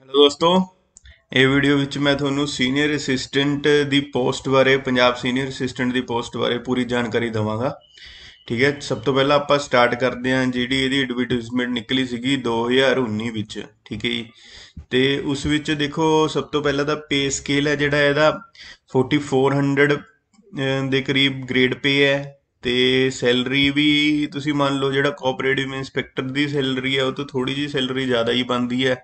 Hello ਦੋਸਤੋ ਇਹ video ਵਿੱਚ ਮੈਂ ਤੁਹਾਨੂੰ ਸੀਨੀਅਰ ਅਸਿਸਟੈਂਟ ਦੀ ਪੋਸਟ ਬਾਰੇ ਪੰਜਾਬ ਸੀਨੀਅਰ ਅਸਿਸਟੈਂਟ ਦੀ ਪੋਸਟ ਬਾਰੇ ਪੂਰੀ ਜਾਣਕਾਰੀ ਦਵਾਂਗਾ। ਠੀਕ ਹੈ ਸਭ ਤੋਂ ਪਹਿਲਾਂ ਆਪਾਂ ਸਟਾਰਟ ਕਰਦੇ ਹਾਂ ਜਿਹੜੀ ਇਹਦੀ ਐਡਵਰਟਾਈਜ਼ਮੈਂਟ ਨਿਕਲੀ ਸੀਗੀ 2019 ਵਿੱਚ ਠੀਕ ਹੈ ਜੀ। ਤੇ ਉਸ ਵਿੱਚ ਦੇਖੋ ਸਭ ਤੋਂ ਪਹਿਲਾਂ ਤਾਂ ਪੇ ਸਕੇਲ ਹੈ ਜਿਹੜਾ ਇਹਦਾ 4400 ਅਹ, ਦੇ ਕਰੀਬ ਗ੍ਰੇਡ ਪੇ ਹੈ। ਤੇ ਸੈਲਰੀ ਵੀ ਤੁਸੀਂ ਮੰਨ ਲਓ ਜਿਹੜਾ ਕੋਆਪਰੇਟਿਵ ਇੰਸਪੈਕਟਰ ਦੀ ਸੈਲਰੀ ਹੈ ਉਹ ਤੋਂ ਥੋੜੀ ਜਿਹੀ ਸੈਲਰੀ ਜ਼ਿਆਦਾ ਹੀ ਬਣਦੀ ਹੈ।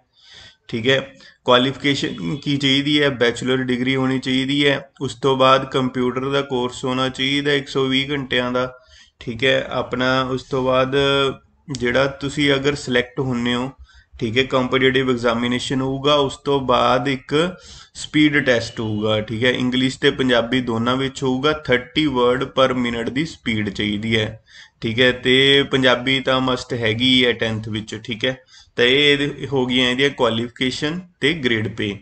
ਠੀਕ ਹੈ। ਕੁਆਲੀਫਿਕੇਸ਼ਨ ਕੀ ਚਾਹੀਦੀ ਹੈ? ਬੈਚਲਰ ਡਿਗਰੀ ਹੋਣੀ ਚਾਹੀਦੀ ਹੈ। ਉਸ ਤੋਂ ਬਾਅਦ ਕੰਪਿਊਟਰ ਦਾ ਕੋਰਸ ਹੋਣਾ ਚਾਹੀਦਾ 120 ਘੰਟਿਆਂ ਦਾ, ਠੀਕ ਹੈ। ਆਪਣਾ ਉਸ ਤੋਂ ਬਾਅਦ ਜਿਹੜਾ ਤੁਸੀਂ ਅਗਰ ਸਿਲੈਕਟ ਹੁੰਨੇ ਹੋ ਠੀਕ ਹੈ ਕੰਪੀਟੀਟਿਵ ਐਗਜ਼ਾਮੀਨੇਸ਼ਨ ਹੋਊਗਾ, ਉਸ ਤੋਂ ਬਾਅਦ ਇੱਕ ਸਪੀਡ ਟੈਸਟ ਹੋਊਗਾ, ਠੀਕ ਹੈ। ਇੰਗਲਿਸ਼ ਤੇ ਪੰਜਾਬੀ ਦੋਨਾਂ ਵਿੱਚ ਹੋਊਗਾ 30 ਵਰਡ ਪਰ ਮਿੰਟ ਦੀ ਸਪੀਡ ਚਾਹੀਦੀ ਹੈ, ਠੀਕ ਹੈ। ਤੇ ਪੰਜਾਬੀ ਤਾਂ ਮਸਟ ਹੈਗੀ ਹੈ 10th ਵਿੱਚ, ਠੀਕ ਹੈ। ਤਾਂ ਇਹ ਇਹਦੇ- ਹੋ ਗਈਆਂ ਇਹਦੀਆਂ ਕੁਆਲੀਫਿਕੇਸ਼ਨ ਤੇ ਗ੍ਰੇਡ ਪੇ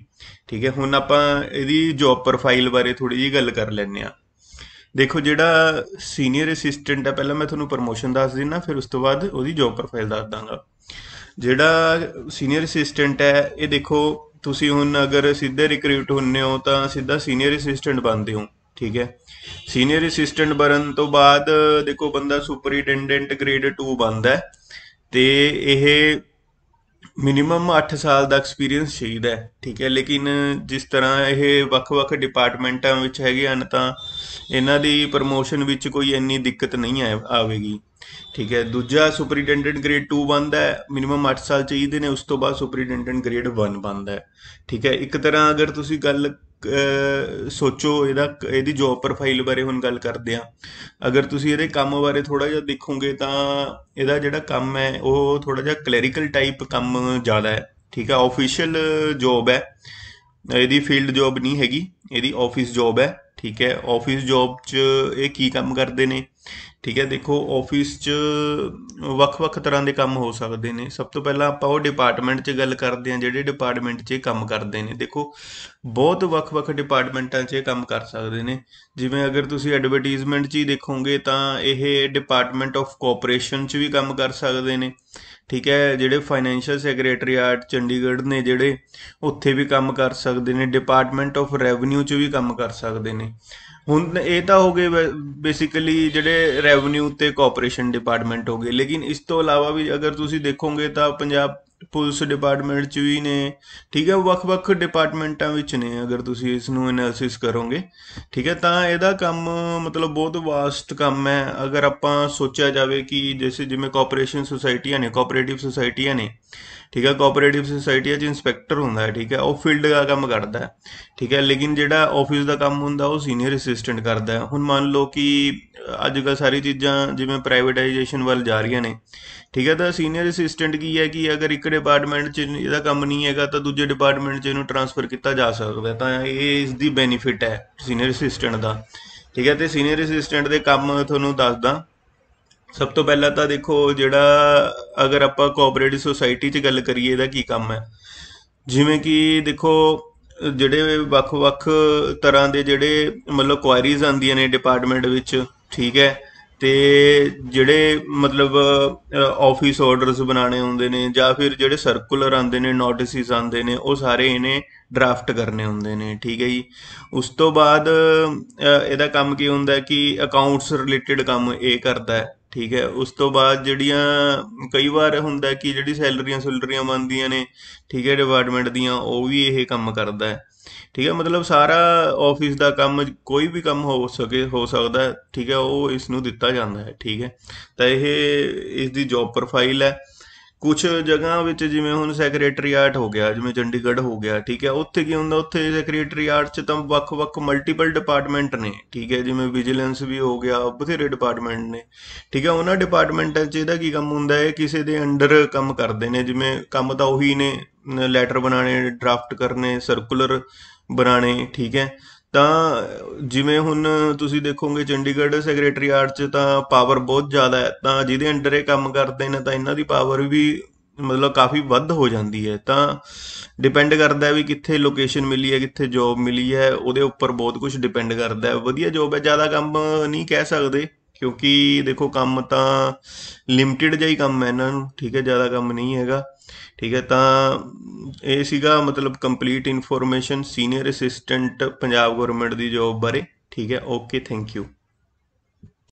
ਠੀਕ ਹੈ। ਹੁਣ ਆਪਾਂ ਇਹਦੀ ਜੌਬ ਪ੍ਰੋਫਾਈਲ ਬਾਰੇ ਥੋੜੀ ਜਿਹੀ ਗੱਲ ਕਰ ਲੈਂਦੇ ਆ ਦੇਖੋ, ਜਿਹੜਾ ਸੀਨੀਅਰ ਅਸਿਸਟੈਂਟ ਹੈ, ਪਹਿਲਾਂ ਮੈਂ ਤੁਹਾਨੂੰ ਪ੍ਰਮੋਸ਼ਨ ਦੱਸ ਦਿੰਨਾ ਫਿਰ ਉਸ ਤੋਂ ਬਾਅਦ ਉਹਦੀ ਜੌਬ ਪ੍ਰੋਫਾਈਲ ਦੱਸ ਦਾਂਗਾ। ਜਿਹੜਾ ਸੀਨੀਅਰ ਅਸਿਸਟੈਂਟ ਹੈ, ਇਹ ਦੇਖੋ, ਤੁਸੀਂ ਹੁਣ ਅਗਰ ਸਿੱਧੇ ਰਿਕਰੂਟ ਹੁੰਨੇ ਹੋ, ਤਾਂ ਸਿੱਧਾ ਸੀਨੀਅਰ ਅਸਿਸਟੈਂਟ ਬਣਦੇ ਹੋ, ਠੀਕ ਹੈ? ਸੀਨੀਅਰ ਅਸਿਸਟੈਂਟ ਬਣਨ ਤੋਂ ਬਾਅਦ, ਦੇਖੋ, ਬੰਦਾ ਸੁਪਰੀਟੈਂਡੈਂਟ ਗ੍ਰੇਡ 2 ਬਣਦਾ ਹੈ, ਤੇ ਇਹ ਮਿਨੀਮਮ 8 ਸਾਲ ਦਾ ਐਕਸਪੀਰੀਅੰਸ ਚਾਹੀਦਾ ਹੈ, ਠੀਕ ਹੈ? ਲੇਕਿਨ ਜਿਸ ਤਰ੍ਹਾਂ ਇਹ ਵੱਖ-ਵੱਖ ਡਿਪਾਰਟਮੈਂਟਾਂ ਵਿੱਚ ਹੈਗੇ ਹਨ, ਤਾਂ ਇਹਨਾਂ ਦੀ ਪ੍ਰਮੋਸ਼ਨ ਵਿੱਚ ਕੋਈ ਇੰਨੀ ਦਿੱਕਤ ਨਹੀਂ ਆ, ਆਵੇਗੀ। ਠੀਕ ਹੈ, ਦੂਜਾ ਸੁਪਰਡੈਂਡੈਂਟ ਗ੍ਰੇਡ 2 ਬਣਦਾ ਹੈ, ਮਿਨੀਮਮ 8 ਸਾਲ ਚਾਹੀਦੇ ਨੇ, ਉਸ ਤੋਂ ਬਾਅਦ ਸੁਪਰਡੈਂਡੈਂਟ ਗ੍ਰੇਡ 1 ਬਣਦਾ ਹੈ। ਠੀਕ ਹੈ, ਇੱਕ ਤਰ੍ਹਾਂ ਅਗਰ ਤੁਸੀਂ ਗੱਲ ਸੋਚੋ ਇਹਦਾ, ਇਹਦੀ ਜੌਬ ਪ੍ਰੋਫਾਈਲ ਬਾਰੇ ਹੁਣ ਗੱਲ ਕਰਦੇ ਆ ਅਗਰ ਤੁਸੀਂ ਇਹਦੇ ਕੰਮ ਬਾਰੇ ਥੋੜਾ ਜਿਹਾ ਦੇਖੋਗੇ ਤਾਂ ਇਹਦਾ ਜਿਹੜਾ ਕੰਮ ਹੈ, ਉਹ ਥੋੜਾ ਜਿਹਾ ਕਲੈਰੀਕਲ ਟਾਈਪ ਕੰਮ ਜ਼ਿਆਦਾ ਹੈ। ਠੀਕ ਹੈ ਆਫੀਸ਼ੀਅਲ ਜੌਬ ਹੈ। ਇਹਦੀ ਫੀਲਡ ਜੌਬ ਨਹੀਂ ਹੈਗੀ, ਇਹਦੀ ਆਫਿਸ ਜੌਬ ਹੈ। ਠੀਕ ਹੈ ਆਫਿਸ ਜੌਬ 'ਚ ਇਹ ਕੀ ਕੰਮ ਕਰਦੇ ਨੇ? ਠੀਕ ਹੈ, ਦੇਖੋ ਆਫਿਸ 'ਚ ਵੱਖ-ਵੱਖ ਤਰ੍ਹਾਂ ਦੇ ਕੰਮ ਹੋ ਸਕਦੇ ਨੇ। ਸਭ ਤੋਂ ਪਹਿਲਾਂ ਆਪਾਂ ਉਹ ਡਿਪਾਰਟਮੈਂਟ 'ਚ ਗੱਲ ਕਰਦੇ ਹਾਂ, ਜਿਹੜੇ ਡਿਪਾਰਟਮੈਂਟ 'ਚ ਇਹ ਕੰਮ ਕਰਦੇ ਨੇ। ਦੇਖੋ, ਬਹੁਤ ਵੱਖ-ਵੱਖ ਡਿਪਾਰਟਮੈਂਟਾਂ 'ਚ ਇਹ ਕੰਮ ਕਰ ਸਕਦੇ ਨੇ। ਜਿਵੇਂ ਅਗਰ ਤੁਸੀਂ ਐਡਵਰਟਾਈਜ਼ਮੈਂਟ 'ਚ ਹੀ ਦੇਖੋਗੇ ਤਾਂ ਇਹ ਡਿਪਾਰਟਮੈਂਟ ਆਫ ਕੋਆਪਰੇਸ਼ਨ 'ਚ ਵੀ ਕੰਮ ਕਰ ਸਕਦੇ ਨੇ। ਠੀਕ ਹੈ, ਜਿਹੜੇ ਫਾਈਨੈਂਸ਼ੀਅਲ ਸੈਕਟਰੀਏਟ ਚੰਡੀਗੜ੍ਹ ਨੇ, ਜਿਹੜੇ ਉੱਥੇ ਵੀ ਕੰਮ ਕਰ ਸਕਦੇ ਨੇ। ਡਿਪਾਰਟਮੈਂਟ ਆਫ ਰੈਵਨਿਊ 'ਚ ਵੀ ਕੰਮ ਕਰ ਸਕਦੇ ਨੇ। ਹੁਣ ਇਹ ਤਾਂ ਹੋ ਗਏ ਬੇਸਿਕਲੀ ਜਿਹੜੇ ਰੈਵਨਿਊ ਤੇ ਕੋਆਪਰੇਸ਼ਨ ਡਿਪਾਰਟਮੈਂਟ ਹੋ ਗਏ। ਲੇਕਿਨ ਇਸ ਤੋਂ ਇਲਾਵਾ ਵੀ ਅਗਰ ਤੁਸੀਂ ਦੇਖੋਗੇ ਤਾਂ ਪੰਜਾਬ ਪੁਲਿਸ ਡਿਪਾਰਟਮੈਂਟ 'ਚ ਵੀ ਨੇ, ਠੀਕ ਹੈ, ਵੱਖ-ਵੱਖ ਡਿਪਾਰਟਮੈਂਟਾਂ ਵਿੱਚ ਨੇ ਅਗਰ ਤੁਸੀਂ ਇਸ ਨੂੰ ਐਨਾਲਿਸਿਸ ਕਰੋਗੇ। ਠੀਕ ਹੈ, ਤਾਂ ਇਹਦਾ ਕੰਮ ਮਤਲਬ ਬਹੁਤ ਵਾਸਟ ਕੰਮ ਹੈ। ਅਗਰ ਆਪਾਂ ਸੋਚਿਆ ਜਾਵੇ ਕਿ ਜੈਸੇ ਜਿਵੇਂ ਕੋਆਪਰੇਸ਼ਨ ਸੁਸਾਇਟੀਆਂ ਨੇ ਕੋਆਪਰੇਟਿਵ ਸੁਸਾਇਟੀਆਂ ਨੇ ਠੀਕ ਹੈ ਕੋਆਪਰੇਟਿਵ ਸੁਸਾਇਟੀਆਂ 'ਚ ਇੰਸਪੈਕਟਰ ਹੁੰਦਾ ਹੈ, ਠੀਕ ਹੈ, ਉਹ ਫੀਲਡ ਦਾ ਕੰਮ ਕਰਦਾ ਹੈ, ਠੀਕ ਹੈ, ਲੇਕਿਨ ਜਿਹੜਾ ਆਫਿਸ ਦਾ ਕੰਮ ਹੁੰਦਾ, ਉਹ ਸੀਨੀਅਰ ਅਸਿਸਟੈਂਟ ਕਰਦਾ ਹੈ। ਹੁਣ ਮੰਨ ਲਓ ਕਿ ਅੱਜ ਕੱਲ੍ਹ ਸਾਰੀ ਚੀਜ਼ਾਂ ਜਿਵੇਂ ਪ੍ਰਾਈਵੇਟਾਈਜੇਸ਼ਨ ਵੱਲ ਜਾ ਰਹੀਆਂ ਨੇ, ਠੀਕ ਹੈ, ਤਾਂ ਸੀਨੀਅਰ ਅਸਿਸਟੈਂਟ ਕੀ ਹੈ ਕਿ ਅਗਰ ਇੱਕ ਡਿਪਾਰਟਮੈਂਟ 'ਚ ਇਹਦਾ ਕੰਮ ਨਹੀਂ ਹੈਗਾ, ਤਾਂ ਦੂਜੇ ਡਿਪਾਰਟਮੈਂਟ 'ਚ ਇਹਨੂੰ ਟਰਾਂਸਫਰ ਕੀਤਾ ਜਾ ਸਕਦਾ ਤਾਂ ਇਹ ਇਸ ਦੀ ਬੈਨੀਫਿਟ ਹੈ ਸੀਨੀਅਰ ਅਸਿਸਟੈਂਟ ਦਾ। ਠੀਕ ਹੈ, ਤੇ ਸੀਨੀਅਰ ਅਸਿਸਟੈਂਟ ਦੇ ਕੰਮ ਤੁਹਾਨੂੰ ਦੱਸਦਾ ਸਭ ਤੋਂ ਪਹਿਲਾਂ ਤਾਂ ਦੇਖੋ ਜਿਹੜਾ ਅਗਰ ਆਪਾਂ ਕੋਆਪਰੇਟਿਵ ਸੁਸਾਇਟੀ 'ਚ ਗੱਲ ਕਰੀਏ ਇਹਦਾ ਕੀ ਕੰਮ ਹੈ? ਜਿਵੇਂ ਕਿ ਦੇਖੋ, ਜਿਹੜੇ ਵੱਖ-ਵੱਖ ਤਰ੍ਹਾਂ ਦੇ ਜਿਹੜੇ ਮਤਲਬ ਕੁਆਇਰੀਜ਼ ਆਉਂਦੀਆਂ ਨੇ ਡਿਪਾਰਟਮੈਂਟ ਵਿੱਚ, ਠੀਕ ਹੈ? ਤੇ ਜਿਹੜੇ ਮਤਲਬ ਆਫਿਸ ਆਰਡਰਸ ਬਣਾਉਣੇ ਹੁੰਦੇ ਨੇ ਜਾਂ ਫਿਰ ਜਿਹੜੇ ਸਰਕੂਲਰ ਆਉਂਦੇ ਨੇ ਨੋਟਿਸਿਸ ਆਉਂਦੇ ਨੇ, ਉਹ ਸਾਰੇ ਇਹਨੇ ਡਰਾਫਟ ਕਰਨੇ ਹੁੰਦੇ ਨੇ, ਠੀਕ ਹੈ ਜੀ? ਉਸ ਤੋਂ ਬਾਅਦ ਇਹਦਾ ਕੰਮ ਕੀ ਹੁੰਦਾ ਕਿ ਅਕਾਊਂਟਸ ਰਿਲੇਟਡ ਕੰਮ ਇਹ ਕਰਦਾ ਹੈ। ਠੀਕ ਹੈ, ਉਸ ਤੋਂ ਬਾਅਦ ਜਿਹੜੀਆਂ ਕਈ ਵਾਰ ਹੁੰਦਾ ਕਿ ਜਿਹੜੀ ਸੈਲਰੀਆਂ ਸੁਲਰੀਆਂ ਬਣਦੀਆਂ ਨੇ, ਠੀਕ ਹੈ ਡਿਪਾਰਟਮੈਂਟ ਦੀਆਂ, ਉਹ ਵੀ ਇਹ ਕੰਮ ਕਰਦਾ ਹੈ। ਠੀਕ ਹੈ, ਮਤਲਬ ਸਾਰਾ ਆਫਿਸ ਦਾ ਕੰਮ ਕੋਈ ਵੀ ਕੰਮ ਹੋ ਸਕੇ, ਹੋ ਸਕਦਾ ਠੀਕ ਹੈ, ਉਹ ਇਸ ਨੂੰ ਦਿੱਤਾ ਜਾਂਦਾ ਹੈ, ਠੀਕ ਹੈ। ਤਾਂ ਇਹ, ਇਸ ਦੀ ਜੌਬ ਪ੍ਰੋਫਾਈਲ ਹੈ। ਕੁਝ ਜਗ੍ਹਾ ਵਿੱਚ ਜਿਵੇਂ ਹੁਣ ਸੈਕਟਰੀਏਟ ਹੋ ਗਿਆ, ਜਿਵੇਂ ਚੰਡੀਗੜ੍ਹ ਹੋ ਗਿਆ, ਠੀਕ ਹੈ, ਉੱਥੇ ਕੀ ਹੁੰਦਾ, ਉੱਥੇ ਸੈਕਟਰੀਏਟ 'ਚ ਤਾਂ ਵੱਖ-ਵੱਖ ਮਲਟੀਪਲ ਡਿਪਾਰਟਮੈਂਟ ਨੇ, ਠੀਕ ਹੈ, ਜਿਵੇਂ ਵਿਜੀਲੈਂਸ ਵੀ ਹੋ ਗਿਆ, ਬਥੇਰੇ ਡਿਪਾਰਟਮੈਂਟ ਨੇ, ਠੀਕ ਹੈ, ਉਹਨਾਂ ਡਿਪਾਰਟਮੈਂਟਾਂ 'ਚ ਇਹਦਾ ਕੀ ਕੰਮ ਹੁੰਦਾ ਹੈ, ਕਿਸੇ ਦੇ ਅੰਡਰ ਕੰਮ ਕਰਦੇ ਨੇ, ਜਿਵੇਂ ਕੰਮ ਤਾਂ ਉਹੀ ਨੇ ਲੈਟਰ ਬਣਾਉਣੇ ਡਰਾਫਟ ਕਰਨੇ ਸਰਕੂਲਰ ਬਣਾਉਣੇ, ਠੀਕ ਹੈ ਤਾਂ ਜਿਵੇਂ ਹੁਣ ਤੁਸੀਂ ਦੇਖੋਗੇ ਚੰਡੀਗੜ੍ਹ ਸੈਕਟਰੀਏਟ 'ਚ ਤਾਂ ਪਾਵਰ ਬਹੁਤ ਜ਼ਿਆਦਾ ਹੈ, ਤਾਂ ਜਿਹਦੇ ਅੰਡਰ ਇਹ ਕੰਮ ਕਰਦੇ ਨੇ ਤਾਂ ਇਹਨਾਂ ਦੀ ਪਾਵਰ ਵੀ ਮਤਲਬ ਕਾਫੀ ਵੱਧ ਹੋ ਜਾਂਦੀ ਹੈ। ਤਾਂ ਡਿਪੈਂਡ ਕਰਦਾ ਹੈ ਵੀ ਕਿੱਥੇ ਲੋਕੇਸ਼ਨ ਮਿਲੀ ਹੈ, ਕਿੱਥੇ ਜੌਬ ਮਿਲੀ ਹੈ, ਉਹਦੇ ਉੱਪਰ ਬਹੁਤ ਕੁਝ ਡਿਪੈਂਡ ਕਰਦਾ ਹੈ। ਵਧੀਆ ਜੌਬ ਹੈ, ਜ਼ਿਆਦਾ ਕੰਮ ਨਹੀਂ ਕਹਿ ਸਕਦੇ। ਕਿਉਂਕਿ ਦੇਖੋ ਕੰਮ ਤਾਂ ਲਿਮਟਿਡ ਜਿਹਾ ਹੀ ਕੰਮ ਹੈ ਇਹਨਾਂ ਨੂੰ, ਠੀਕ ਹੈ, ਜ਼ਿਆਦਾ ਕੰਮ ਨਹੀਂ ਹੈਗਾ। ਠੀਕ ਹੈ, ਤਾਂ ਇਹ ਸੀਗਾ ਮਤਲਬ complete information senior assistant Punjab government ਦੀ ਜੋਬ ਬਾਰੇ। ਠੀਕ ਹੈ ਓਕੇ ਥੈਂਕ ਯੂ